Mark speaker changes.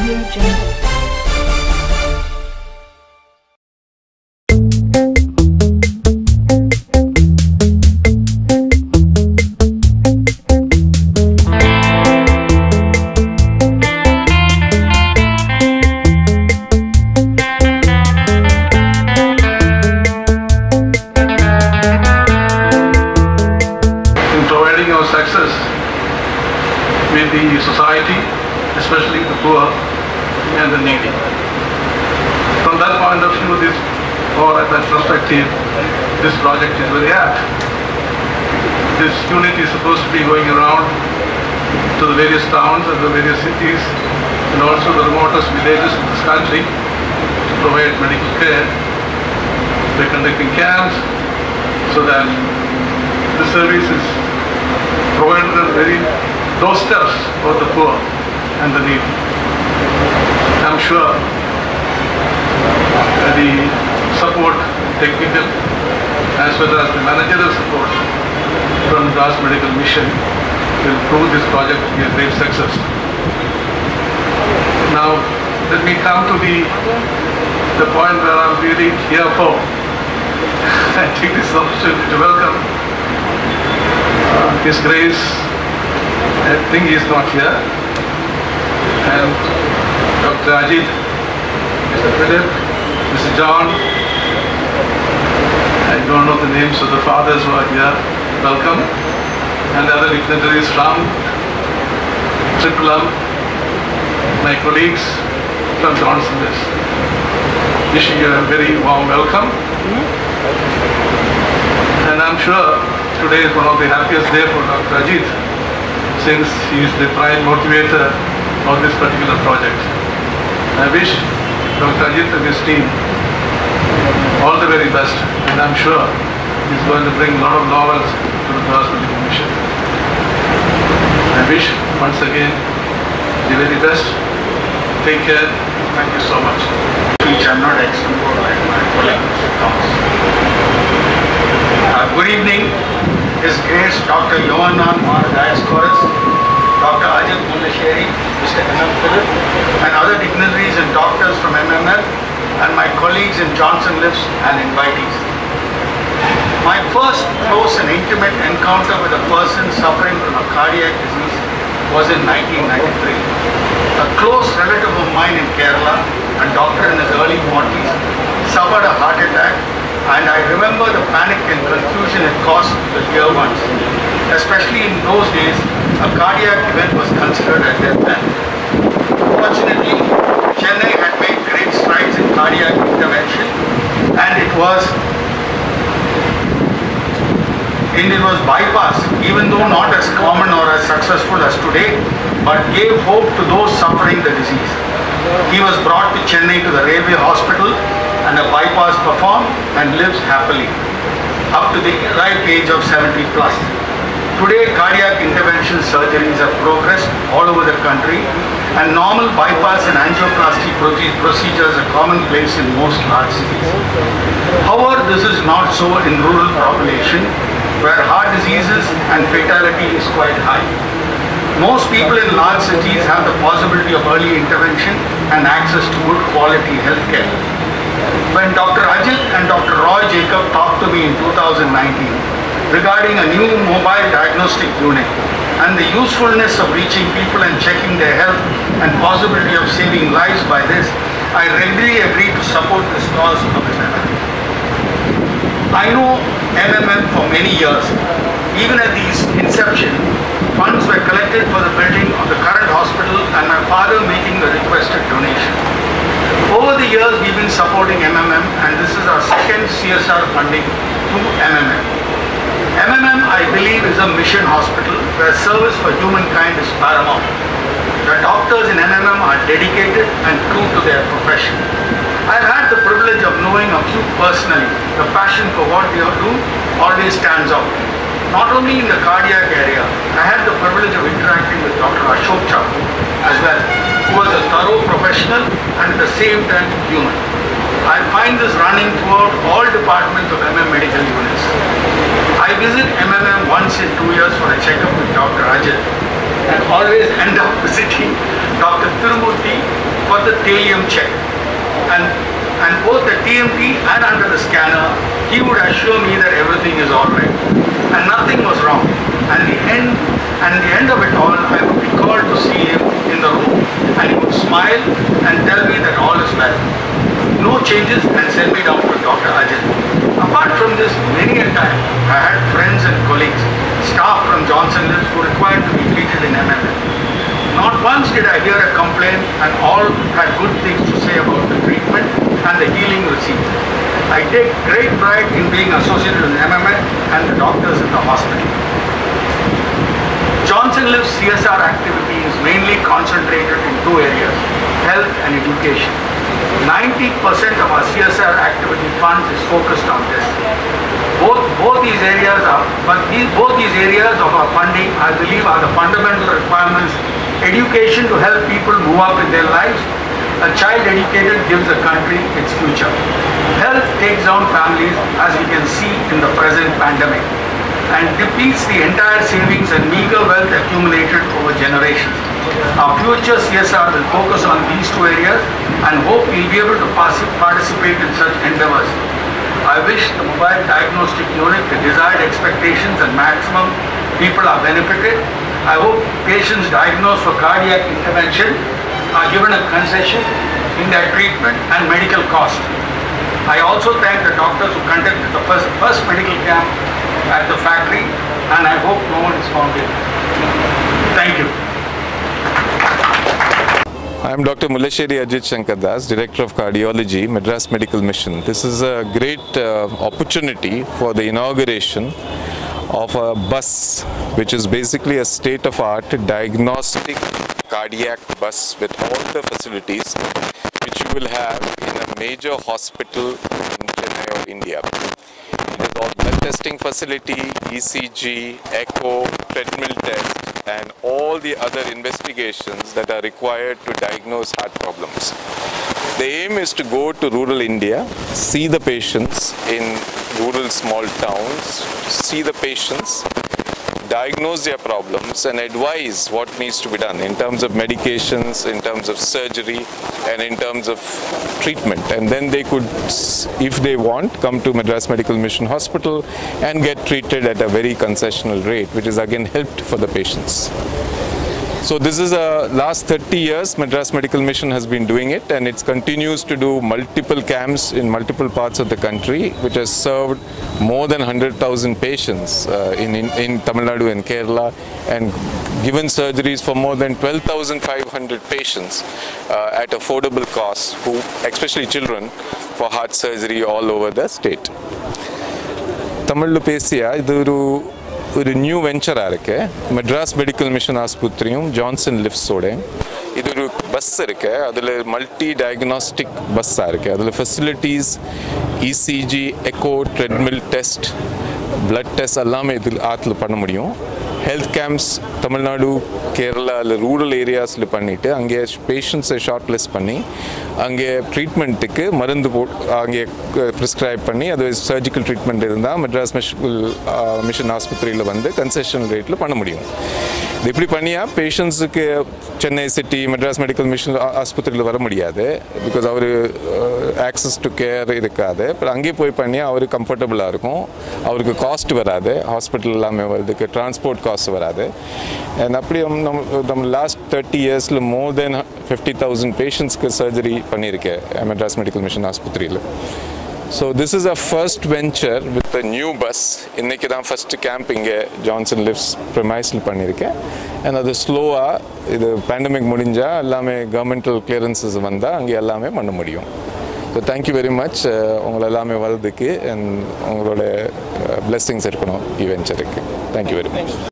Speaker 1: In providing our success with the society, especially the poor and the needy. From that point of view, this, or at that perspective, this project is very apt. This unit is supposed to be going around to the various towns and the various cities and also the remotest villages of this country to provide medical care. They're conducting camps so that the service is provided at very doorsteps for the poor and the needy. I'm sure the support, technical as well as the managerial support from Madras Medical Mission will prove this project to be a great success. Now, let me come to the, the point where I'm really here for. I take this opportunity to welcome uh, His Grace, I think he is not here, and Dr. Ajit, Mr. Philip, Mr. John, I don't know the names of the fathers who are here, welcome, and the other dignitaries from Triple M, my colleagues from Johnson Lifts. Wishing you a very warm welcome. And I'm sure today is one of the happiest day for Dr. Ajit since he is the prime motivator of this particular project. I wish Dr. Ajit and his team all the very best and I'm sure he's going to bring a lot of laurels to the Madras Medical Mission. I wish once again the very best. Take care. Thank you so much.
Speaker 2: which I'm not for like my colleague. Uh, good evening, His Grace Dr. Yuhanon Mar Diascoros, Dr. Ajit Mullasari, Mr. M.M. Philip, and other dignitaries and doctors from MML, and my colleagues in Johnson Lifts and invitees. My first close and intimate encounter with a person suffering from a cardiac disease was in 1993. A close relative of mine in Kerala, a doctor in his early 40s, suffered a heart attack and I remember the panic and confusion it caused the dear ones. Especially in those days, a cardiac event was considered a death penalty. Fortunately, Chennai had made great strides in cardiac intervention and it was Indian was bypass, even though not as common or as successful as today, but gave hope to those suffering the disease. He was brought to Chennai to the railway hospital and a bypass performed and lives happily up to the ripe age of 70 plus. Today, cardiac intervention surgeries have progressed all over the country and normal bypass and angioplasty procedures are commonplace in most large cities. However, this is not so in rural population where heart diseases and fatality is quite high. Most people in large cities have the possibility of early intervention and access to good quality health care. When Dr. Ajit and Dr. Roy Jacob talked to me in 2019 regarding a new mobile diagnostic unit and the usefulness of reaching people and checking their health and possibility of saving lives by this, I readily agree to support this cause of MMM. I know MMM for many years. Even at the inception, funds were collected for the building of the current hospital and my father making the requested donation. Over the years, we've been supporting MMM and this is our second CSR funding to MMM. MMM, I believe, is a mission hospital where service for humankind is paramount. The doctors in MMM are dedicated and true to their profession. I've had the privilege of knowing a few personally. The passion for what they are doing always stands out. Not only in the cardiac area, I had the privilege of interacting with Dr. Ashok Chacko as well, who was a thorough professional and at the same time human. I find this running throughout all departments of MM medical units. I visit MMM once in two years for a checkup with Dr. Ajit and always end up visiting Dr. Tirumurthy for the thallium check. And, and both the TMT and under the scanner, he would assure me that everything is all right. And nothing was wrong. And the end, and the end of it all, I would be called to see him in the room and he would smile and tell me that all is well. No changes and send me down to Dr. Ajit. Apart from this, many a time I had friends and colleagues, staff from Johnson Lifts who required to be treated in MML. Not once did I hear a complaint and all had good things to say about the treatment and the healing received. I take great pride in being associated with MML and the doctors in the hospital. Johnson Lifts CSR activity is mainly concentrated in two areas, health and education. 90% of our CSR activity funds is focused on this. Both, both these areas are, but these, both these areas of our funding, I believe, are the fundamental requirements. Education to help people move up in their lives. A child educated gives a country its future. Health takes down families, as we can see in the present pandemic, and depletes the entire savings and meager wealth accumulated over generations. Our future CSR will focus on these two areas and hope we'll be able to participate in such endeavors. I wish the mobile diagnostic unit the desired expectations and maximum people are benefited. I hope patients diagnosed for cardiac intervention are given a concession in their treatment and medical cost. I also thank the doctors who conducted the first, first medical camp at the factory and I hope no one is found guilty. Thank you.
Speaker 3: I am Dr. Mullasari Ajit Shankar Das, Director of Cardiology, Madras Medical Mission. This is a great uh, opportunity for the inauguration of a bus, which is basically a state-of-art diagnostic cardiac bus with all the facilities which you will have in a major hospital in Chennai or India. It is all blood testing facility, ECG, echo, treadmill test, and all the other investigations that are required to diagnose heart problems. The aim is to go to rural India, see the patients in rural small towns, see the patients, diagnose their problems and advise what needs to be done in terms of medications, in terms of surgery, and in terms of treatment. And then they could, if they want, come to Madras Medical Mission Hospital and get treated at a very concessional rate, which is again helped for the patients. So this is a last 30 years Madras Medical Mission has been doing it and it continues to do multiple camps in multiple parts of the country which has served more than 100,000 patients uh, in, in, in Tamil Nadu and Kerala and given surgeries for more than 12,500 patients uh, at affordable costs, who, especially children, for heart surgery all over the state. Tamil പേസിയ ഇതൊരു ഒരു new വെഞ്ചറാണ് ഇരിക്കെ Madras medical mission ആസ്പത്രിയും Johnson ലിഫ്റ്റ്സോടെയും ഇതൊരു bus ഇരിക്കെ അതിൽ multi diagnostic ബസ്സാണ് ഇരിക്കെ അതിൽ facilities E C G echo treadmill test blood test எல்லாமே இதில் ஆற்றுல பண்ண முடியும் ஹெல்த் கேம்ப்ஸ் தமிழ்நாடு கேரளா இல்லை ரூரல் ஏரியாஸில் பண்ணிவிட்டு அங்கே பேஷண்ட்ஸை ஷார்ட் பண்ணி அங்கே ட்ரீட்மெண்ட்டுக்கு மருந்து போ அங்கே ப்ரிஸ்கிரைப் பண்ணி அது சர்ஜிக்கல் ட்ரீட்மெண்ட் இருந்தால் மெட்ராஸ் மிஷன் மிஷன் ஆஸ்பத்திரியில் வந்து கன்செஷன் ரேட்டில் பண்ண முடியும். இது இப்படி பண்ணியா? பேஷண்ட்ஸுக்கு Chennai city Madras medical mission ஆஸ்பத்திரியில் வர முடியாது. பிகாஸ் அவர் ஆக்சஸ் டு கேர் இருக்காது. அப்புறம் அங்கேயே போய் பண்ணியா அவர் கம்ஃபர்டபுளாக இருக்கும். அவருக்கு காஸ்ட் வராது. ஹாஸ்பிட்டல் எல்லாமே வரதுக்கு டிரான்ஸ்போர்ட் காஸ்ட் வராது. அண்ட் அப்படி நம்ம நம்ம லாஸ்ட் தேர்ட்டி இயர்ஸில் மோர் தென் ஃபிஃப்டி தௌசண்ட் பேஷண்ட்ஸ்க்கு சர்ஜரி பண்ணியிருக்கேன் மெட்ராஸ் மெடிக்கல் மிஷன் ஆஸ்பத்திரியில். So this is a first venture with a new bus இன்றைக்கி தான் ஃபஸ்ட்டு கேம்ப் இங்கே ஜான்சன் லிஃப்ட்ஸ் ப்ரிமைஸில் பண்ணியிருக்கேன். அண்ட் அது ஸ்லோவாக இது பேண்டமிக் முடிஞ்சால் எல்லாமே கவர்மெண்டல் கிளியரன்சஸ் வந்தால் அங்கே எல்லாமே பண்ண முடியும். ஸோ தேங்க்யூ வெரி மச் உங்களை எல்லாமே வர்றதுக்கு அண்ட் உங்களோட பிளெஸ்ஸிங்ஸ் இருக்கணும் ஈவென்ச்சருக்கு தேங்க்யூ வெரி மச்